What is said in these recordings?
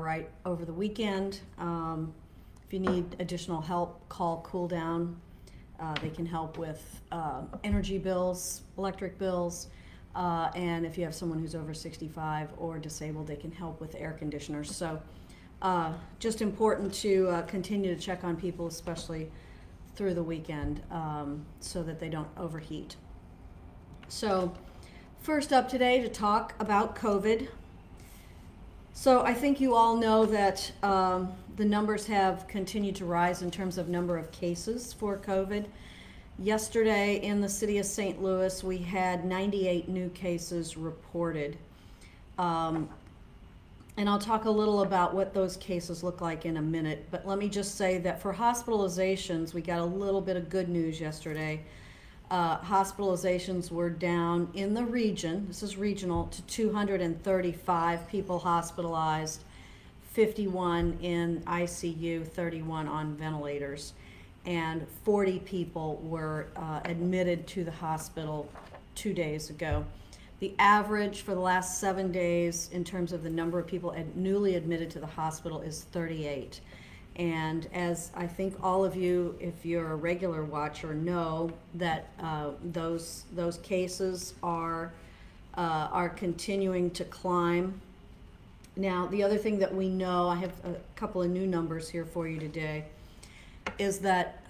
right over the weekend. Um, if you need additional help, call Cool Down. Uh, they can help with uh, energy bills, electric bills, uh, and if you have someone who's over 65 or disabled, they can help with air conditioners. So, uh, just important to uh, continue to check on people, especially through the weekend, um, so that they don't overheat. So, first up today to talk about COVID. So I think you all know that um, the numbers have continued to rise in terms of number of cases for COVID. Yesterday in the city of St. Louis, we had 98 new cases reported. Um, and I'll talk a little about what those cases look like in a minute. But let me just say that for hospitalizations, we got a little bit of good news yesterday. Uh, hospitalizations were down in the region, this is regional, to 235 people hospitalized, 51 in ICU, 31 on ventilators, and 40 people were uh, admitted to the hospital two days ago. The average for the last seven days in terms of the number of people ad- newly admitted to the hospital is 38. And as I think all of you, if you're a regular watcher, know that uh, those those cases are uh, are continuing to climb. Now, the other thing that we know, I have a couple of new numbers here for you today, is that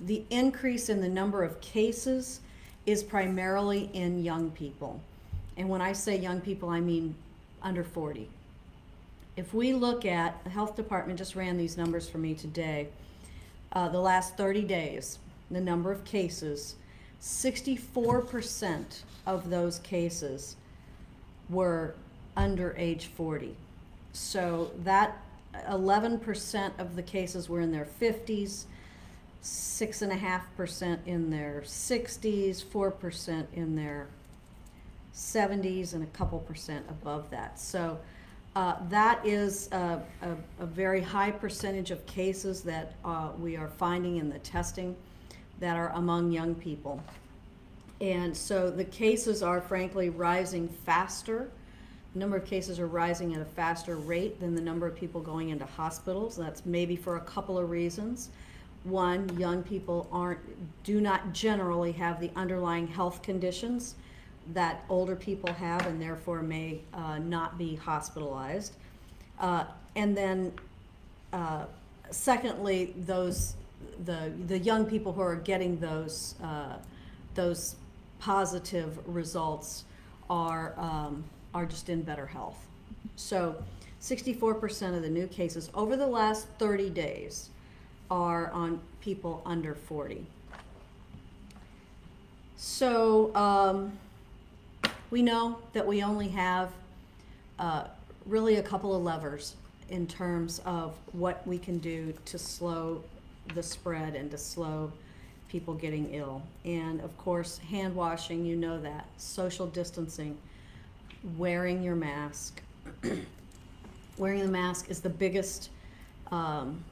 the increase in the number of cases is primarily in young people. And when I say young people, I mean under 40 if we look at, the health department just ran these numbers for me today, uh, the last 30 days, the number of cases, 64% of those cases were under age 40. So that 11% of the cases were in their 50s, 6.5% in their 60s, 4% in their 70s, and a couple percent above that. So uh, that is a, a, a, very high percentage of cases that uh, we are finding in the testing that are among young people. And so the cases are frankly rising faster. The number of cases are rising at a faster rate than the number of people going into hospitals. That's maybe for a couple of reasons. One, young people aren't do not generally have the underlying health conditions that older people have and therefore may uh, not be hospitalized. Uh, and then, uh, secondly, those the the young people who are getting those uh, those positive results are um, are just in better health. So, 64% of the new cases over the last 30 days are on people under 40. So. Um, we know that we only have uh, really a couple of levers in terms of what we can do to slow the spread and to slow people getting ill. And of course, hand washing, you know that, social distancing, wearing your mask. wearing the mask is the biggest, um,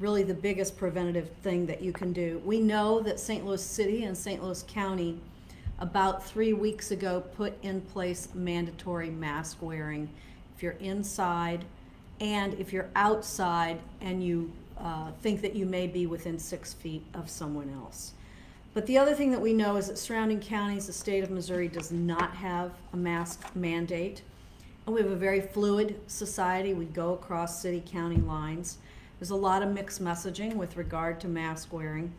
really the biggest preventative thing that you can do. We know that St. Louis City and St. Louis County about three weeks ago put in place mandatory mask wearing if you're inside and if you're outside and you uh, think that you may be within six feet of someone else. But the other thing that we know is that surrounding counties, the state of Missouri does not have a mask mandate. And we have a very fluid society. We go across city county lines. There's a lot of mixed messaging with regard to mask wearing.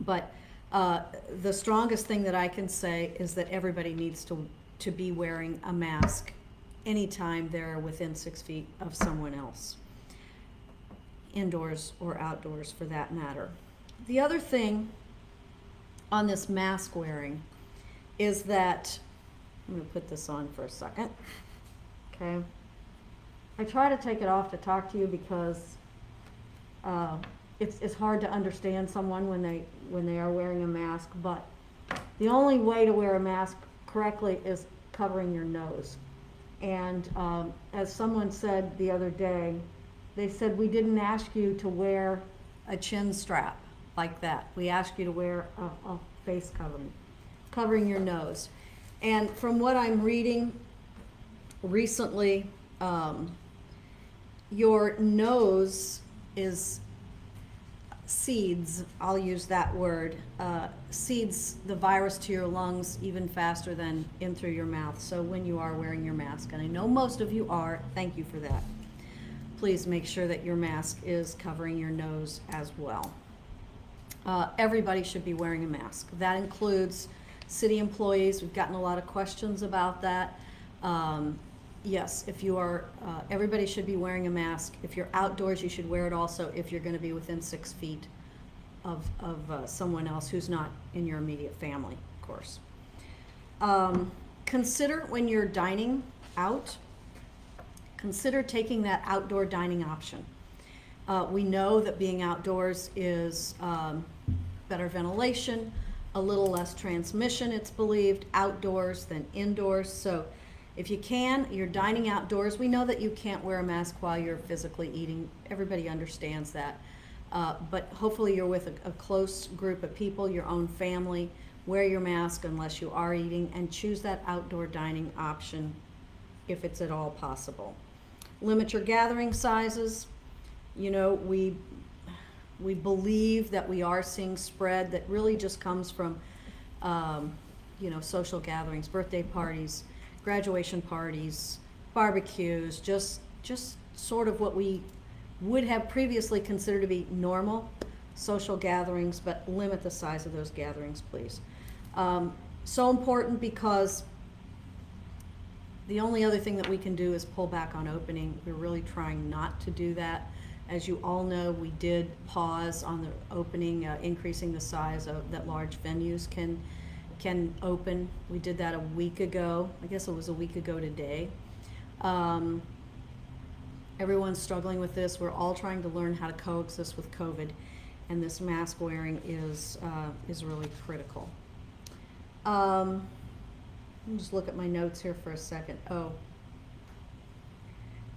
But uh, the strongest thing that I can say is that everybody needs to, to be wearing a mask anytime they're within six feet of someone else, indoors or outdoors for that matter. The other thing on this mask wearing is that, I'm going to put this on for a second. Okay. I try to take it off to talk to you because uh, it's, it's hard to understand someone when they when they are wearing a mask, but the only way to wear a mask correctly is covering your nose. And um, as someone said the other day, they said we didn't ask you to wear a chin strap like that. We asked you to wear a, a face covering, covering your nose. And from what I'm reading recently, um, your nose is seeds, I'll use that word, uh, seeds the virus to your lungs even faster than in through your mouth. So when you are wearing your mask, and I know most of you are, thank you for that. Please make sure that your mask is covering your nose as well. Uh, everybody should be wearing a mask. That includes city employees. We've gotten a lot of questions about that. Um, yes, if you are, uh, everybody should be wearing a mask. If you're outdoors, you should wear it also if you're going to be within six feet of, of uh, someone else who's not in your immediate family, of course. Um, consider when you're dining out, consider taking that outdoor dining option. Uh, we know that being outdoors is um, better ventilation, a little less transmission, it's believed, outdoors than indoors. So if you can, you're dining outdoors. We know that you can't wear a mask while you're physically eating. Everybody understands that. Uh, but hopefully you're with a, a close group of people, your own family. Wear your mask unless you are eating and choose that outdoor dining option if it's at all possible. Limit your gathering sizes. You know, we we believe that we are seeing spread that really just comes from, um, you know, social gatherings, birthday parties, graduation parties, barbecues, just just sort of what we would have previously considered to be normal social gatherings, but limit the size of those gatherings, please. Um, so important because the only other thing that we can do is pull back on opening. We're really trying not to do that. As you all know, we did pause on the opening, uh, increasing the size of that large venues can can open. We did that a week ago. I guess it was a week ago today. Um, everyone's struggling with this. We're all trying to learn how to coexist with COVID, and this mask wearing is uh, is really critical. Um, let me just look at my notes here for a second. Oh,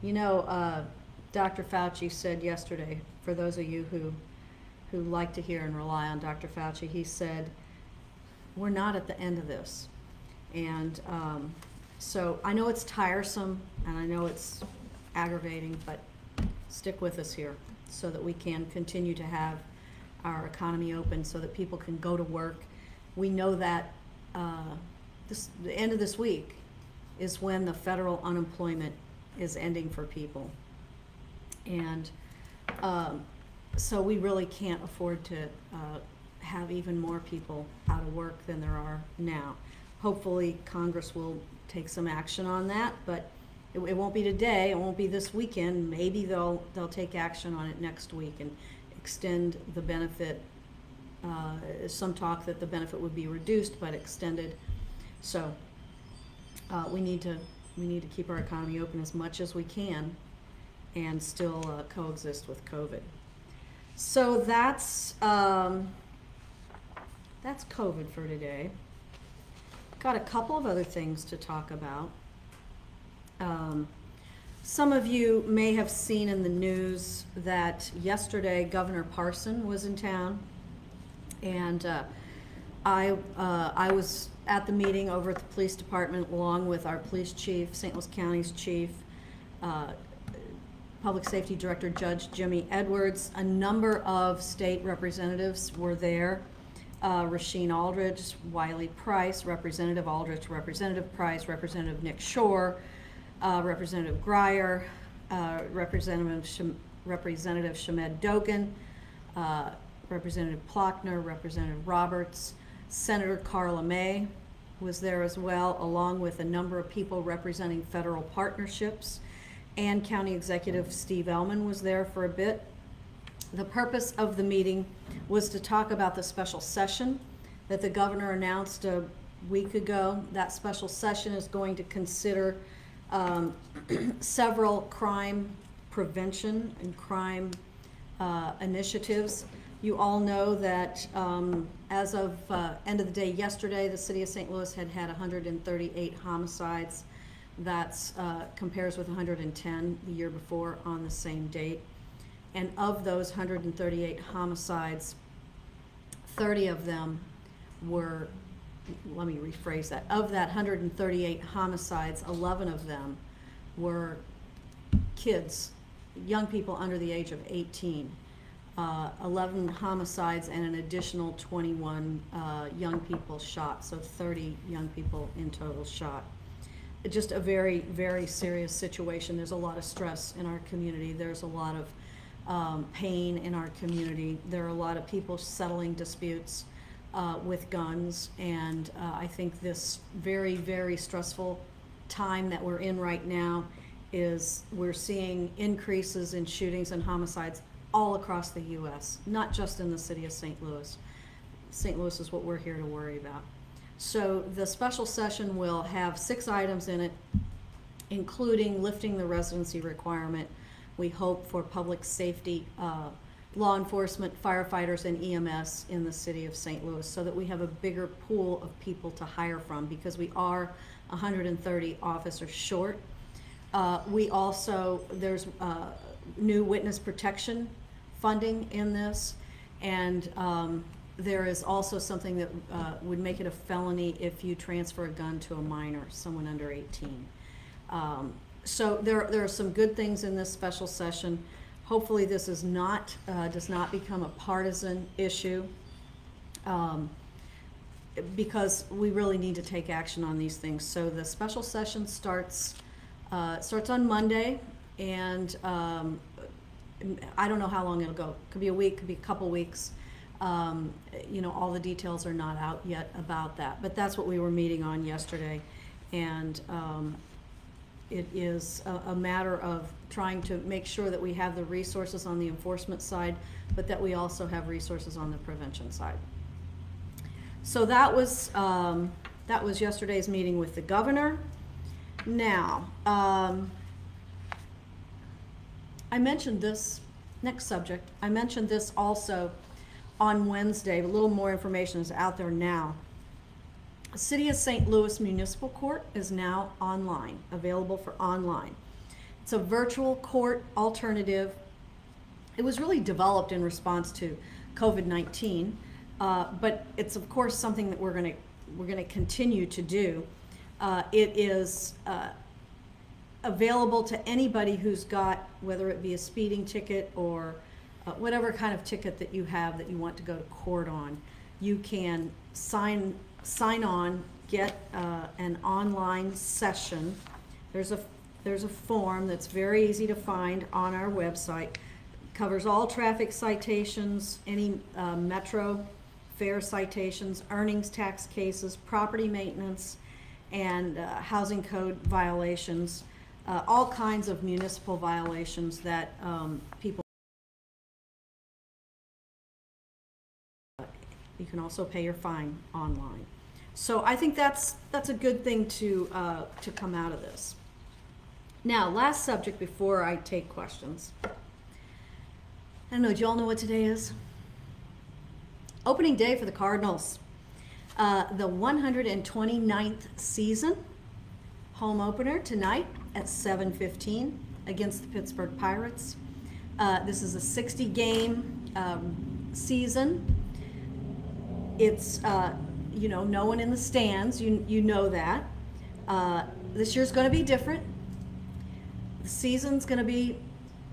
you know, uh, Dr. Fauci said yesterday, for those of you who who like to hear and rely on Dr. Fauci, he said, "We're not at the end of this," and um, so I know it's tiresome and I know it's aggravating, but stick with us here so that we can continue to have our economy open, so that people can go to work. We know that uh, this, the end of this week is when the federal unemployment is ending for people. And um, so we really can't afford to uh, have even more people out of work than there are now. Hopefully, Congress will take some action on that, but it, it won't be today. It won't be this weekend. Maybe they'll they'll take action on it next week and extend the benefit. Uh, some talk that the benefit would be reduced but extended. So uh, we need to we need to keep our economy open as much as we can and still uh, coexist with COVID. So that's um, that's COVID for today. Got a couple of other things to talk about. Um, some of you may have seen in the news that yesterday Governor Parson was in town, and uh, I uh, I was at the meeting over at the police department along with our police chief, St. Louis County's chief, uh, Public Safety Director Judge Jimmy Edwards. A number of state representatives were there. Uh, Rasheen Aldridge, Wiley Price, Representative Aldridge, Representative Price, Representative Nick Shore, uh, Representative Grier, uh, Representative Shem- Representative Shamed Dogan, uh, Representative Plocher, Representative Roberts, Senator Karla May was there as well, along with a number of people representing federal partnerships. And County Executive Steve Ehlmann was there for a bit. The purpose of the meeting was to talk about the special session that the governor announced a week ago. That special session is going to consider um, several crime prevention and crime uh, initiatives. You all know that um, as of uh, end of the day yesterday, the city of St. Louis had had 138 homicides. That uh, compares with 110 the year before on the same date. And of those 138 homicides, 30 of them were let me rephrase that. Of that 138 homicides, 11 of them were kids young people under the age of 18. Uh, 11 homicides and an additional 21 uh, young people shot, so 30 young people in total shot. Just a very, very serious situation. There's a lot of stress in our community. There's a lot of um, pain in our community. There are a lot of people settling disputes uh, with guns, and uh, I think this very, very stressful time that we're in right now is we're seeing increases in shootings and homicides all across the U.S., not just in the city of St. Louis. St. Louis is what we're here to worry about. So the special session will have six items in it, including lifting the residency requirement. We hope for public safety, uh, law enforcement, firefighters, and EMS in the city of St. Louis so that we have a bigger pool of people to hire from because we are 130 officers short. Uh, we also, there's uh, new witness protection funding in this, and um, there is also something that uh, would make it a felony if you transfer a gun to a minor, someone under 18. Um, so there, there are some good things in this special session. Hopefully, this is not uh, does not become a partisan issue. Um, because we really need to take action on these things. So the special session starts uh, starts on Monday, and um, I don't know how long it'll go. Could be a week, could be a couple weeks. Um, you know, all the details are not out yet about that, but that's what we were meeting on yesterday, and um, it is a, a matter of trying to make sure that we have the resources on the enforcement side, but that we also have resources on the prevention side. So that was, um, that was yesterday's meeting with the governor. Now, um, I mentioned this, next subject, I mentioned this also on Wednesday, a little more information is out there now. City of St. Louis Municipal Court is now online, available for online. It's a virtual court alternative. It was really developed in response to COVID-19. Uh, but it's of course something that we're going to we're going to continue to do. Uh, it is uh, available to anybody who's got whether it be a speeding ticket or uh, whatever kind of ticket that you have that you want to go to court on. You can sign sign on, get uh, an online session. There's a there's a form that's very easy to find on our website. Covers all traffic citations, any metro fare citations, earnings tax cases, property maintenance, and uh, housing code violations, uh, all kinds of municipal violations that um, people. You can also pay your fine online. So I think that's that's a good thing to uh, to come out of this. Now, last subject before I take questions. I don't know. Do you all know what today is? opening day for the Cardinals. Uh, the 129th season home opener tonight at 7:15 against the Pittsburgh Pirates. Uh, this is a 60 game um, season. It's uh, you know no one in the stands. You you know that. Uh, this year's going to be different. The season's going to be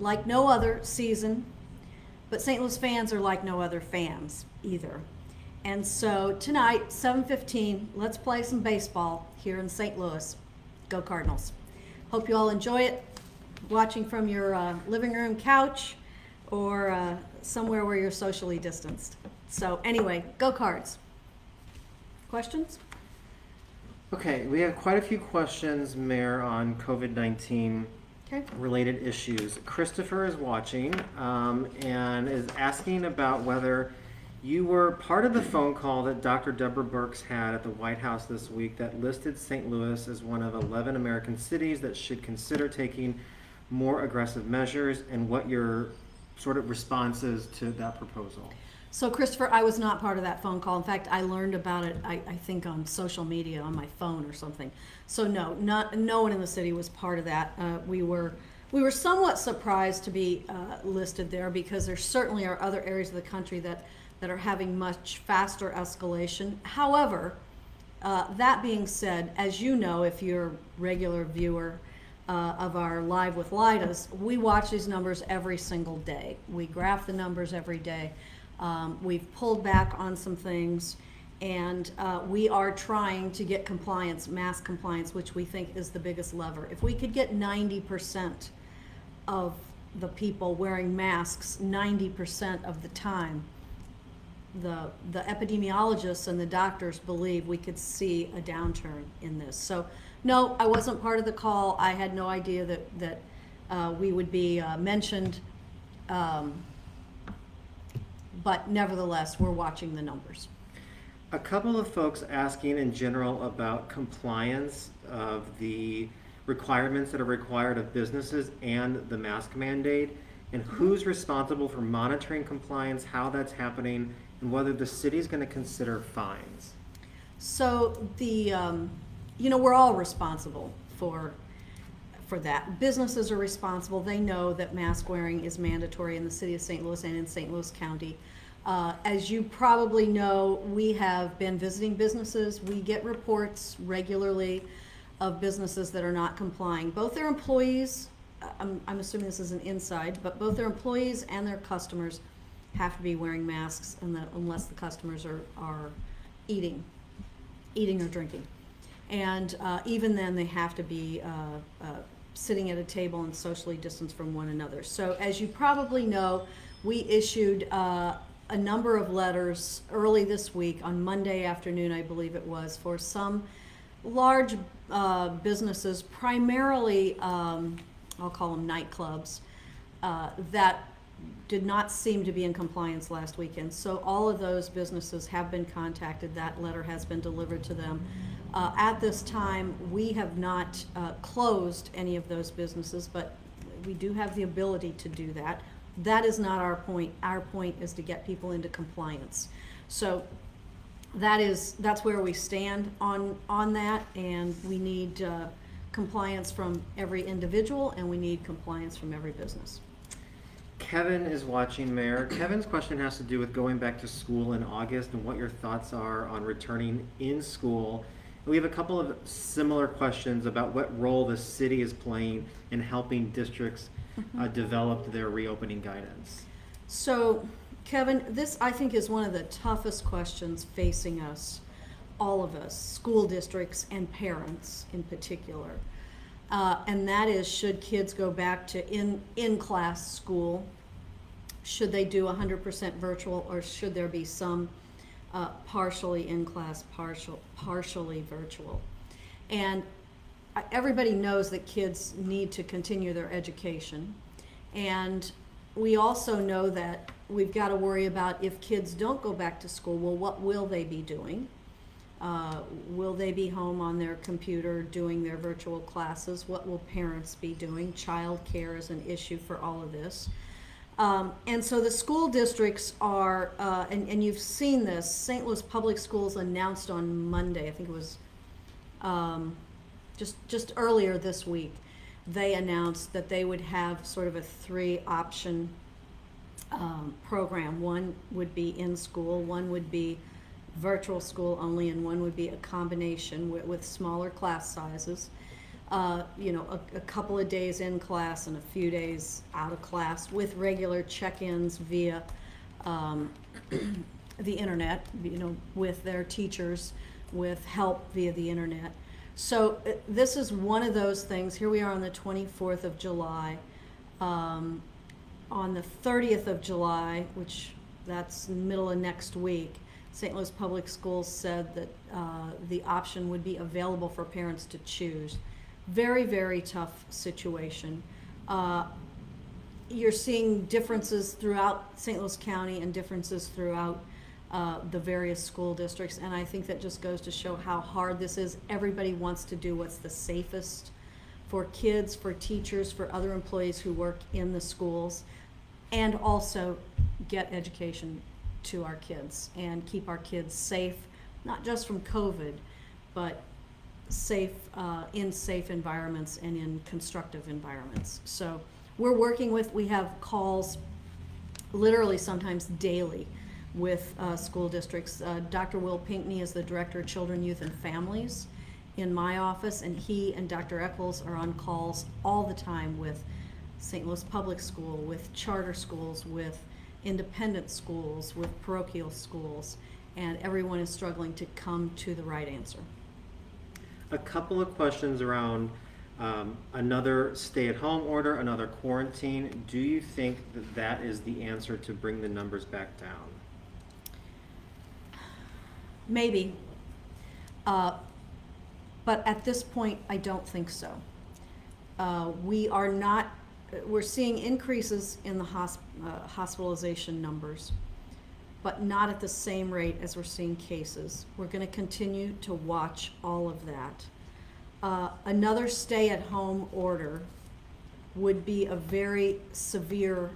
like no other season but St. Louis fans are like no other fans either. And so tonight, 7:15, let's play some baseball here in St. Louis. Go Cardinals. Hope you all enjoy it. Watching from your uh, living room couch or uh, somewhere where you're socially distanced. So anyway, go Cards. Questions? Okay, we have quite a few questions, Mayor, on COVID-19 Okay. related issues. Christopher is watching um, and is asking about whether you were part of the phone call that Dr. Deborah Birx had at the White House this week that listed St. Louis as one of 11 American cities that should consider taking more aggressive measures and what your sort of response is to that proposal. So Christopher, I was not part of that phone call. In fact, I learned about it, I, I think on social media, on my phone or something. So no, not, no one in the city was part of that. Uh, we were, we were somewhat surprised to be uh, listed there because there certainly are other areas of the country that, that are having much faster escalation. However, uh, that being said, as you know, if you're a regular viewer, uh, of our Live with Lyda's, we watch these numbers every single day. We graph the numbers every day. Um, we've pulled back on some things, and uh, we are trying to get compliance, mass compliance, which we think is the biggest lever. If we could get 90% of the people wearing masks 90% of the time, the, the epidemiologists and the doctors believe we could see a downturn in this. So, no, I wasn't part of the call. I had no idea that, that uh, we would be uh, mentioned. Um, but nevertheless, we're watching the numbers. A couple of folks asking in general about compliance of the requirements that are required of businesses and the mask mandate, and who's responsible for monitoring compliance, how that's happening, and whether the city's going to consider fines. So the, um, you know, we're all responsible for, for that. Businesses are responsible. They know that mask wearing is mandatory in the city of St. Louis and in St. Louis County. Uh, as you probably know, we have been visiting businesses. We get reports regularly of businesses that are not complying. Both their employees, I'm, I'm assuming this is an inside, but both their employees and their customers have to be wearing masks and that unless the customers are, are eating, eating or drinking. And uh, even then, they have to be uh, uh, sitting at a table and socially distanced from one another. So as you probably know, we issued uh, a number of letters early this week, on Monday afternoon, I believe it was, for some large uh, businesses, primarily, um, I'll call them nightclubs, uh, that did not seem to be in compliance last weekend. So all of those businesses have been contacted. That letter has been delivered to them. Uh, at this time, we have not uh, closed any of those businesses, but we do have the ability to do that. That is not our point. Our point is to get people into compliance. So that is, that's where we stand on, on that, and we need uh, compliance from every individual, and we need compliance from every business. Kevin is watching, Mayor. Kevin's question has to do with going back to school in August and what your thoughts are on returning in school. We have a couple of similar questions about what role the city is playing in helping districts uh, develop their reopening guidance. So, Kevin, this I think is one of the toughest questions facing us, all of us, school districts and parents in particular. Uh, and that is, should kids go back to in, in-class school? Should they do 100% virtual, or should there be some uh, partially in-class, partial, partially virtual? And everybody knows that kids need to continue their education. And we also know that we've got to worry about if kids don't go back to school, well, what will they be doing? Uh, will they be home on their computer doing their virtual classes? What will parents be doing? Child care is an issue for all of this. Um, and so the school districts are, uh, and, and you've seen this, St. Louis Public Schools announced on Monday, I think it was um, just, just earlier this week, they announced that they would have sort of a three option um, program. One would be in school, one would be virtual school only, and one would be a combination with, with smaller class sizes. Uh, you know, a, a couple of days in class and a few days out of class with regular check-ins via um, the internet, you know, with their teachers, with help via the internet. So uh, this is one of those things. Here we are on the 24th of July. Um, on the 30th of July, which that's middle of next week, St. Louis Public Schools said that uh, the option would be available for parents to choose. Very, very tough situation. Uh, you're seeing differences throughout St. Louis County and differences throughout uh, the various school districts, and I think that just goes to show how hard this is. Everybody wants to do what's the safest for kids, for teachers, for other employees who work in the schools, and also get education to our kids and keep our kids safe, not just from COVID, but safe uh, in safe environments and in constructive environments. So we're working with, we have calls literally sometimes daily with uh, school districts. Uh, Dr. Wil Pinkney is the Director of Children, Youth, and Families, in my office, and he and Dr. Echols are on calls all the time with St. Louis Public School, with charter schools, with independent schools, with parochial schools, and everyone is struggling to come to the right answer. A couple of questions around um, another stay-at-home order, another quarantine. Do you think that that is the answer to bring the numbers back down? Maybe. Uh, But at this point, I don't think so. Uh, We are not, we're seeing increases in the hosp- uh, hospitalization numbers, but not at the same rate as we're seeing cases. We're going to continue to watch all of that. Uh, Another stay-at-home order would be a very severe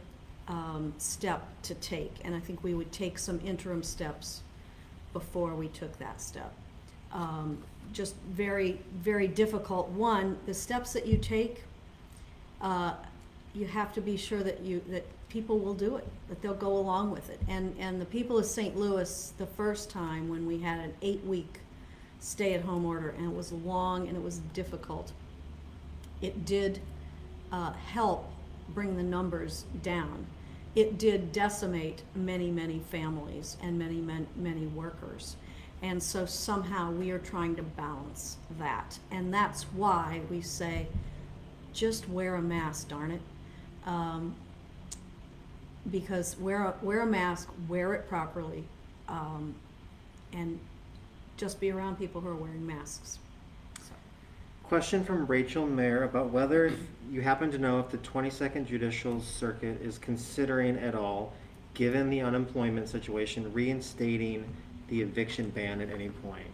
um, step to take, and I think we would take some interim steps before we took that step. Um, just very, very difficult. One, the steps that you take, uh, you have to be sure that you, that people will do it, that they'll go along with it. And, and the people of St. Louis, the first time when we had an eight-week stay-at-home order, and it was long and it was difficult, it did uh, help bring the numbers down. It did decimate many, many families and many, many, many workers. And so somehow we are trying to balance that. And that's why we say, just wear a mask, darn it. Um, because wear a, wear a mask, wear it properly, um, and just be around people who are wearing masks. So. Question from Rachel Mayer about whether you happen to know if the 22nd Judicial Circuit is considering at all, given the unemployment situation, reinstating the eviction ban at any point.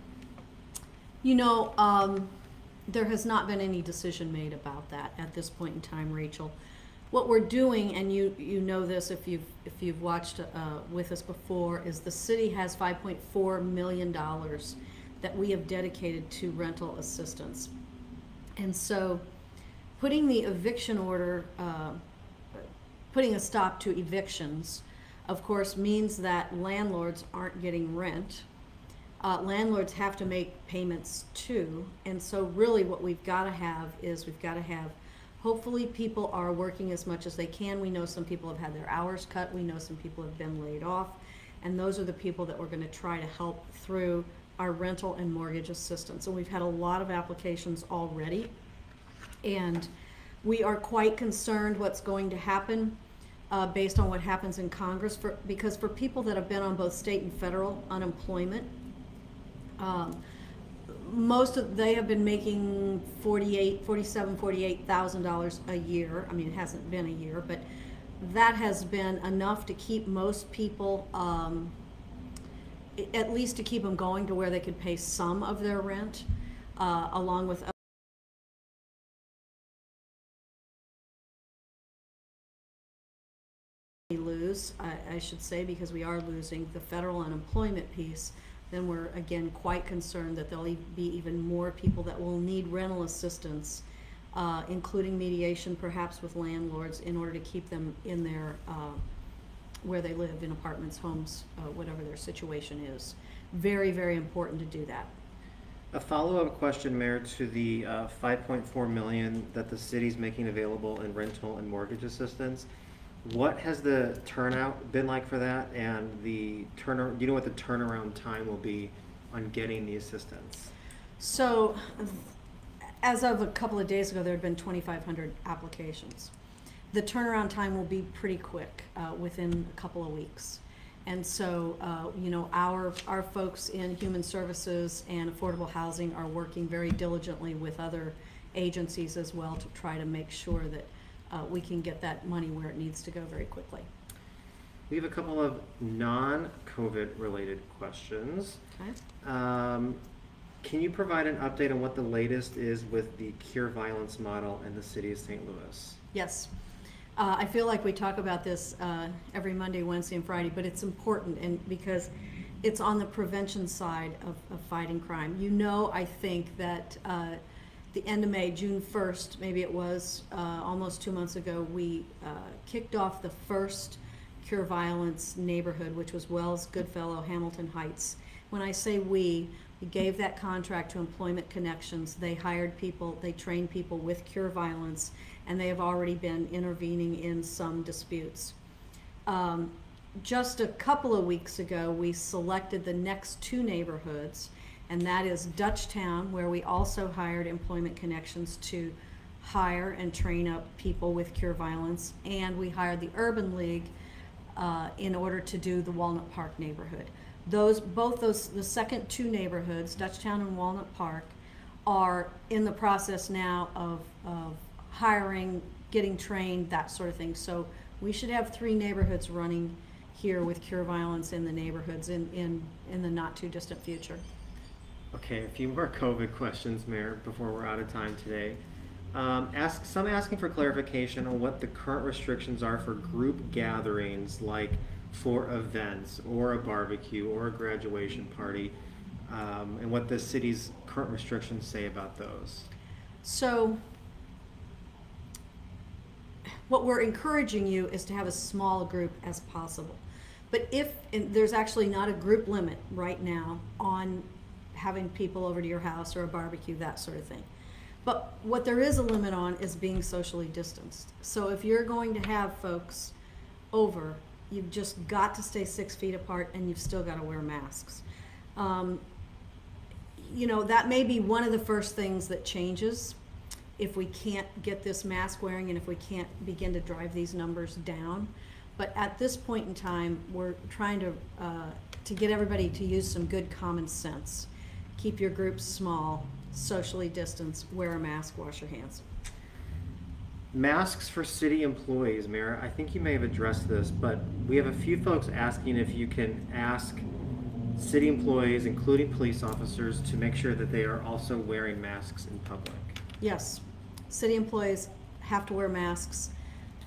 You know, um, there has not been any decision made about that at this point in time, Rachel. What we're doing, and you, you know this if you've, if you've watched, uh, with us before, is the city has five point four million dollars that we have dedicated to rental assistance. And so, putting the eviction order, uh, putting a stop to evictions, of course, means that landlords aren't getting rent. Uh, landlords have to make payments too, and so really what we've gotta have is, we've gotta have, hopefully people are working as much as they can. We know some people have had their hours cut, we know some people have been laid off, and those are the people that we're gonna try to help through our rental and mortgage assistance. And we've had a lot of applications already, and we are quite concerned what's going to happen uh, based on what happens in Congress for, because for people that have been on both state and federal unemployment, um, most of, they have been making forty-eight, forty-seven, forty-eight thousand dollars a year. I mean, it hasn't been a year, but that has been enough to keep most people, um, at least to keep them going to where they could pay some of their rent, uh, along with we lose, I, I should say, because we are losing the federal unemployment piece, then we're again quite concerned that there'll be even more people that will need rental assistance, uh, including mediation perhaps with landlords in order to keep them in their, uh, where they live, in apartments, homes, uh, whatever their situation is. Very, very important to do that. A follow-up question, Mayor, to the uh, 5.4 million that the city's making available in rental and mortgage assistance. What has the turnout been like for that and the turner, do you know what the turnaround time will be on getting the assistance? So, as of a couple of days ago, there had been twenty-five hundred applications. The turnaround time will be pretty quick, uh, within a couple of weeks. And so, uh, you know, our, our folks in human services and affordable housing are working very diligently with other agencies as well to try to make sure that, uh, we can get that money where it needs to go very quickly. We have a couple of non-COVID related questions. Okay? Um, Can you provide an update on what the latest is with the cure violence model in the city of St. Louis? Yes. Uh, I feel like we talk about this uh, every Monday, Wednesday, and Friday, but it's important and because it's on the prevention side of, of fighting crime. You know, I think that uh, the end of May, June 1st, maybe it was uh, almost two months ago, we uh, kicked off the first Cure Violence neighborhood, which was Wells, Goodfellow, Hamilton Heights. When I say we, He gave that contract to Employment Connections. They hired people, they trained people with Cure Violence, and they have already been intervening in some disputes. Um, just a couple of weeks ago, we selected the next two neighborhoods, and that is Dutchtown, where we also hired Employment Connections to hire and train up people with Cure Violence, and we hired the Urban League uh, in order to do the Walnut Park neighborhood. Those, both those, the second two neighborhoods, Dutchtown and Walnut Park, are in the process now of, of hiring, getting trained, that sort of thing. So we should have three neighborhoods running here with Cure Violence in the neighborhoods in, in, in the not too distant future. Okay, a few more COVID questions, Mayor, before we're out of time today. Um, ask, some asking for clarification on what the current restrictions are for group gatherings, like for events, or a barbecue, or a graduation party, um, and what the city's current restrictions say about those. So what we're encouraging you is to have a small group as possible. But if, there's actually not a group limit right now on having people over to your house or a barbecue, that sort of thing. But what there is a limit on is being socially distanced. So if you're going to have folks over, you've just got to stay six feet apart and you've still got to wear masks. Um, you know, that may be one of the first things that changes if we can't get this mask wearing and if we can't begin to drive these numbers down. But at this point in time, we're trying to, uh, to get everybody to use some good common sense. Keep your groups small, socially distanced, wear a mask, wash your hands. Masks for city employees, Mayor. I think you may have addressed this, but we have a few folks asking if you can ask city employees, including police officers, to make sure that they are also wearing masks in public. Yes, city employees have to wear masks,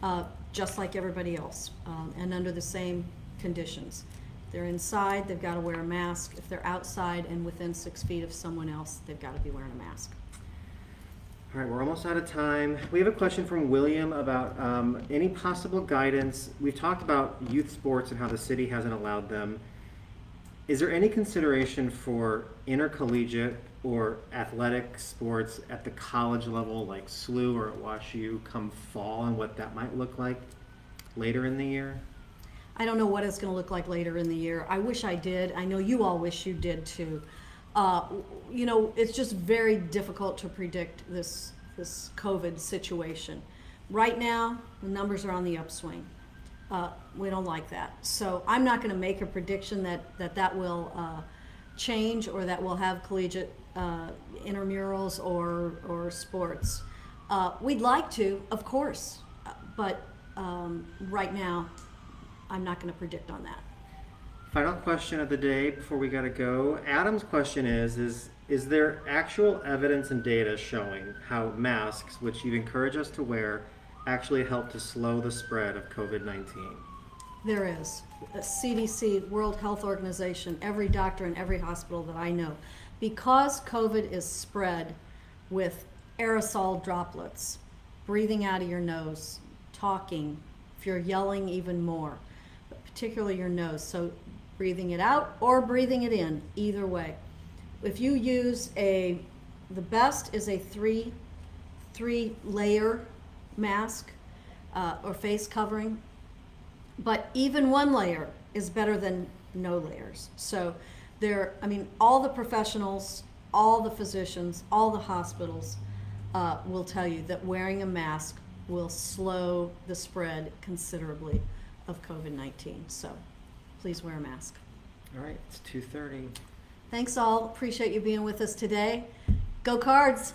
uh, just like everybody else, um, and under the same conditions. They're inside, they've got to wear a mask. If they're outside and within six feet of someone else, they've got to be wearing a mask. All right, we're almost out of time. We have a question from William about um, any possible guidance. We've talked about youth sports and how the city hasn't allowed them. Is there any consideration for intercollegiate or athletic sports at the college level, like SLU or at WashU, come fall, and what that might look like later in the year? I don't know what it's going to look like later in the year. I wish I did. I know you all wish you did too. Uh, you know, it's just very difficult to predict this this COVID situation. Right now, the numbers are on the upswing. Uh, we don't like that. So I'm not going to make a prediction that that, that will uh, change or that we'll have collegiate uh, intramurals or, or sports. Uh, we'd like to, of course, but um, right now, I'm not going to predict on that. Final question of the day before we gotta go. Adam's question is, is, is there actual evidence and data showing how masks, which you encourage us to wear, actually help to slow the spread of COVID-19? There is. A CDC, World Health Organization, every doctor in every hospital that I know. Because COVID is spread with aerosol droplets, breathing out of your nose, talking, if you're yelling, even more, particularly your nose. So breathing it out or breathing it in, either way. If you use a, the best is a three, three layer mask uh, or face covering but even one layer is better than no layers. So there, I mean, all the professionals, all the physicians, all the hospitals uh, will tell you that wearing a mask will slow the spread considerably of COVID-19. So please wear a mask. All right, it's two thirty. Thanks all. Appreciate you being with us today. Go Cards!